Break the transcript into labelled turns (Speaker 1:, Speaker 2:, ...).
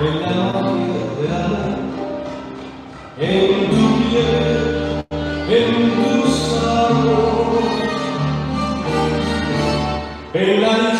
Speaker 1: en la magia real, en tu piel, en tu sabor, en la